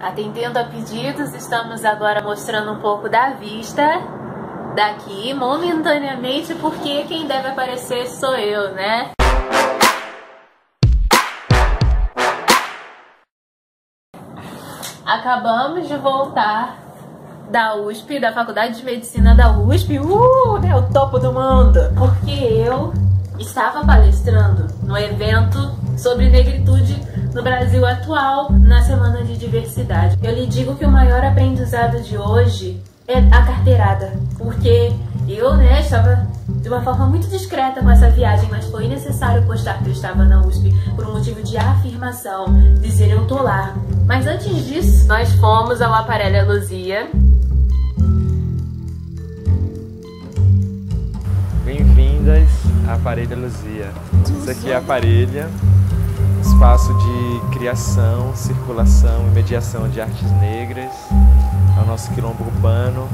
Atendendo a pedidos, estamos agora mostrando um pouco da vista daqui, momentaneamente, porque quem deve aparecer sou eu, né? Acabamos de voltar da USP, da Faculdade de Medicina da USP, uh, né, o topo do mundo, porque eu estava palestrando no evento sobre negritude no Brasil atual, na Semana de Diversidade. Eu lhe digo que o maior aprendizado de hoje é a carteirada, porque eu, né, estava de uma forma muito discreta com essa viagem, mas foi necessário postar que eu estava na USP por um motivo de afirmação, dizer eu tô lá. Mas antes disso, nós fomos ao Aparelho Luzia. Bem-vindas à Aparelha Luzia. Isso aqui é a Aparelha, espaço de criação, circulação e mediação de artes negras, é o nosso quilombo urbano.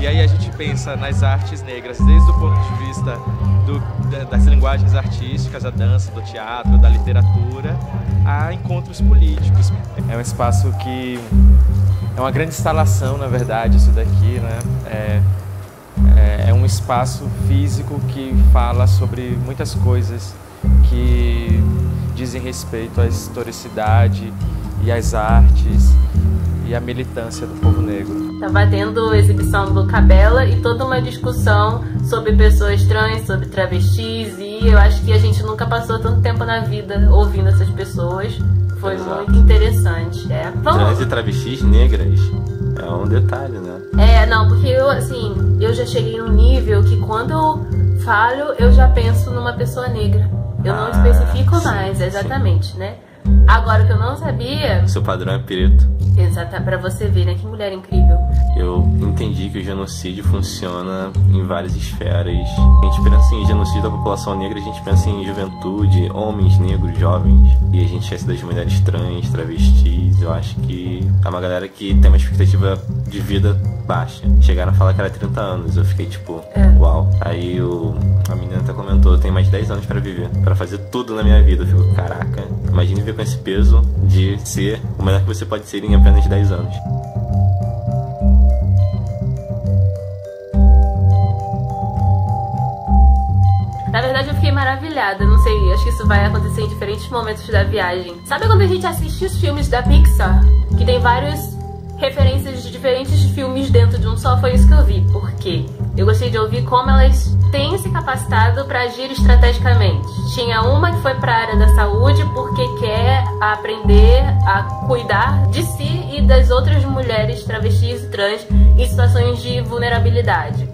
E aí a gente pensa nas artes negras desde o ponto de vista do, das linguagens artísticas, da dança, do teatro, da literatura, a encontros políticos. É um espaço que é uma grande instalação, na verdade, isso daqui, né? É, é, é um espaço físico que fala sobre muitas coisas que dizem respeito à historicidade e às artes e à militância do povo negro. Tava tendo exibição do Cabela e toda uma discussão sobre pessoas trans, sobre travestis e eu acho que a gente nunca passou tanto tempo na vida ouvindo essas pessoas. Foi Exato. muito interessante. É. Vamos... Trans e travestis negras é um detalhe, né? É, não, porque eu, assim, eu já cheguei num nível que quando eu falo, eu já penso numa pessoa negra. Eu não ah, especifico mais, exatamente, sim. né? Agora, o que eu não sabia... Seu padrão é preto. Exato, pra você ver, né? Que mulher incrível. Eu entendi que o genocídio funciona em várias esferas. A gente pensa em genocídio da população negra, a gente pensa em juventude, homens negros, jovens. E a gente esquece das mulheres trans, travestis. Eu acho que é uma galera que tem uma expectativa de vida baixa. Chegaram a falar que era 30 anos. Eu fiquei tipo, é. uau. Aí o, a menina até comentou, eu tenho mais de 10 anos para viver, para fazer tudo na minha vida. Eu fico, caraca, imagine viver com esse peso de ser o melhor que você pode ser em apenas 10 anos. Maravilhada. Não sei, acho que isso vai acontecer em diferentes momentos da viagem. Sabe quando a gente assiste os filmes da Pixar? Que tem vários referências de diferentes filmes dentro de um só, foi isso que eu vi. Por quê? Eu gostei de ouvir como elas têm se capacitado para agir estrategicamente. Tinha uma que foi para a área da saúde porque quer aprender a cuidar de si e das outras mulheres travestis e trans em situações de vulnerabilidade.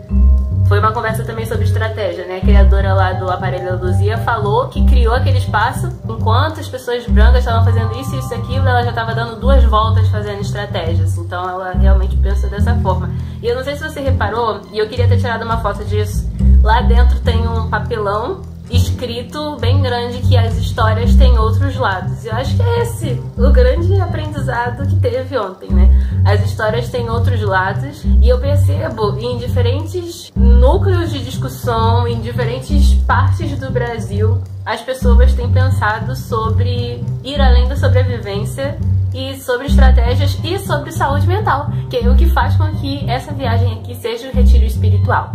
Foi uma conversa também sobre estratégia, né? A criadora lá do aparelho Luzia falou que criou aquele espaço enquanto as pessoas brancas estavam fazendo isso, isso e aquilo, ela já estava dando duas voltas fazendo estratégias. Então ela realmente pensa dessa forma. E eu não sei se você reparou, e eu queria ter tirado uma foto disso. Lá dentro tem um papelão escrito bem grande que as histórias têm outros lados. E eu acho que é esse o grande aprendizado que teve ontem, né? As histórias têm outros lados e eu percebo em diferentes núcleos de discussão, em diferentes partes do Brasil, as pessoas têm pensado sobre ir além da sobrevivência e sobre estratégias e sobre saúde mental, que é o que faz com que essa viagem aqui seja um retiro espiritual.